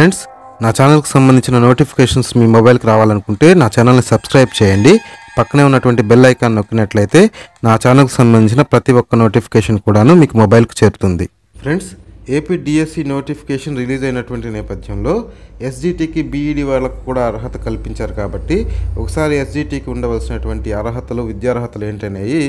Friends నా ఛానల్కి సంబంధించిన నోటిఫికేషన్స్ మీ మొబైల్కి రావాలనుకుంటే నా ఛానల్ని సబ్స్క్రైబ్ చేయండి. పక్కనే ఉన్నటువంటి బెల్ ఐకాన్ నొక్కినట్లయితే నా ఛానల్కి సంబంధించిన ప్రతి ఒక్క నోటిఫికేషన్ కూడాను మీకు మొబైల్కి చేరుతుంది. Friends AP DSC notification release అయినటువంటి నేపథ్యంలో ఎస్జిటికి బీఈడి వాళ్ళకు కూడా అర్హత కల్పించారు కాబట్టి ఒకసారి ఎస్జిటికి ఉండవలసినటువంటి అర్హతలు విద్యార్హతలు ఏంటనేవి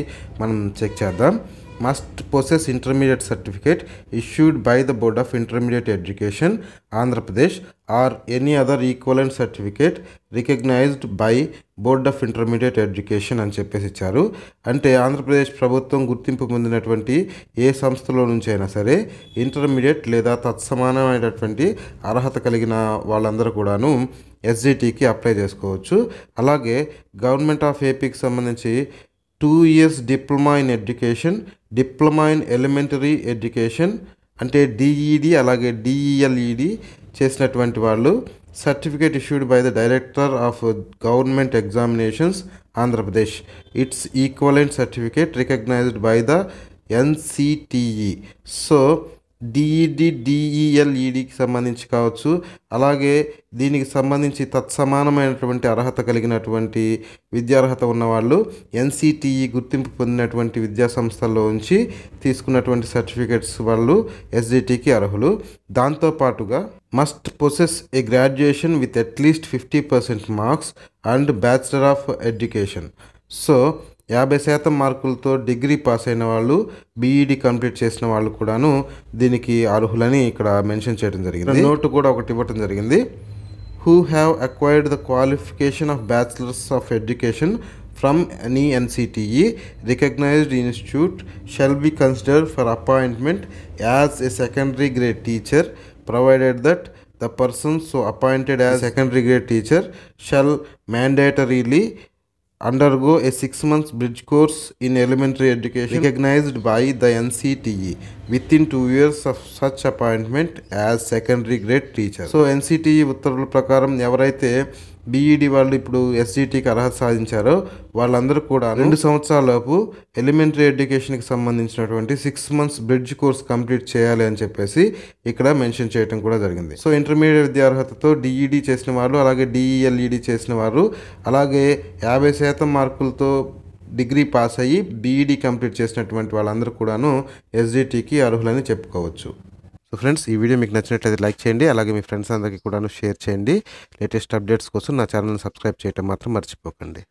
మనం చెక్ చేద్దాం. Must intermediate intermediate certificate issued by the board of intermediate education Andhra Pradesh or any other equivalent certificate recognised by board of intermediate education అని చెప్పేసి ఇచ్చారు. అంటే ఆంధ్రప్రదేశ్ ప్రభుత్వం గుర్తింపు పొందినటువంటి ఏ సంస్థలో నుంచి అయినా సరే ఇంటర్మీడియట్ లేదా తత్సమానమైనటువంటి అర్హత కలిగిన వాళ్ళందరూ కూడాను ఎస్జిటికి అప్లై చేసుకోవచ్చు. అలాగే గవర్నమెంట్ ఆఫ్ ఏపీకి సంబంధించి two years diploma in education diploma in elementary education అంటే డిఈడి అలాగే డిఈఎల్ఈడి చేసినటువంటి వాళ్ళు certificate issued by the director of government examinations Andhra Pradesh its equivalent certificate recognised by the NCTE so DEd డిఈఎల్ఈడికి సంబంధించి కావచ్చు. అలాగే దీనికి సంబంధించి తత్సమానమైనటువంటి అర్హత కలిగినటువంటి విద్యార్హత ఉన్నవాళ్ళు ఎన్సిటిఈ గుర్తింపు పొందినటువంటి విద్యా సంస్థల్లో ఉంచి తీసుకున్నటువంటి సర్టిఫికేట్స్ వాళ్ళు ఎస్జిటికి అర్హులు. దాంతోపాటుగా must possess a graduation with at least fifty percent marks and bachelor of education so యాభై శాతం మార్కులతో డిగ్రీ పాస్ అయిన వాళ్ళు బీఈడి కంప్లీట్ చేసిన వాళ్ళు కూడాను దీనికి అర్హులని ఇక్కడ మెన్షన్ చేయడం జరిగింది. నోటు కూడా ఒకటి ఇవ్వటం జరిగింది. Who have acquired the qualification of bachelors of education from any NCTE recognised institute shall be considered for appointment as a secondary grade teacher provided that the person so appointed as secondary grade teacher shall mandatorily undergo a six months bridge course in elementary education recognized by the NCTE within two years of such appointment as secondary grade teacher. So NCTE ఉత్తర్వుల ప్రకారం ఎవరైతే BEd వాళ్ళు ఇప్పుడు ఎస్జిటికి అర్హత సాధించారో వాళ్ళందరూ కూడా రెండు సంవత్సరాలలోపు ఎలిమెంటరీ ఎడ్యుకేషన్కి సంబంధించినటువంటి six months bridge course complete చేయాలి అని చెప్పేసి ఇక్కడ మెన్షన్ చేయడం కూడా జరిగింది. సో ఇంటర్మీడియట్ విద్యా అర్హతతో డిఈడి చేసిన వాళ్ళు అలాగే డిఈఎల్ఈడి చేసిన వారు అలాగే యాభై శాతం మార్కులతో డిగ్రీ పాస్ అయ్యి బీఈడి కంప్లీట్ చేసినటువంటి వాళ్ళందరూ కూడాను ఎస్జిటికి అర్హులని చెప్పుకోవచ్చు. సో ఫ్రెండ్స్ ఈ వీడియో మీకు నచ్చినట్లయితే లైక్ చేయండి అలాగే మీ ఫ్రెండ్స్ అందరికీ కూడాను షేర్ చేయండి. లేటెస్ట్ అప్డేట్స్ కోసం నా ఛానల్ని సబ్స్క్రైబ్ చేయడం మాత్రం మర్చిపోకండి.